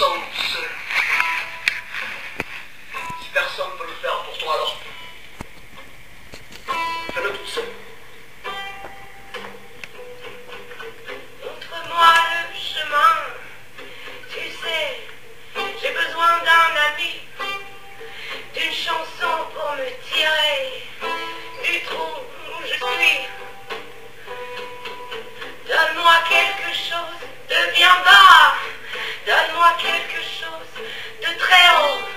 Si personne ne peut le faire pour toi, alors fais-le tout seul. Montre-moi le chemin. Tu sais, j'ai besoin d'un ami, d'une chanson pour me tirer du trou où je suis. Donne-moi quelque chose de bien bas. Donne-moi quelque chose de très haut.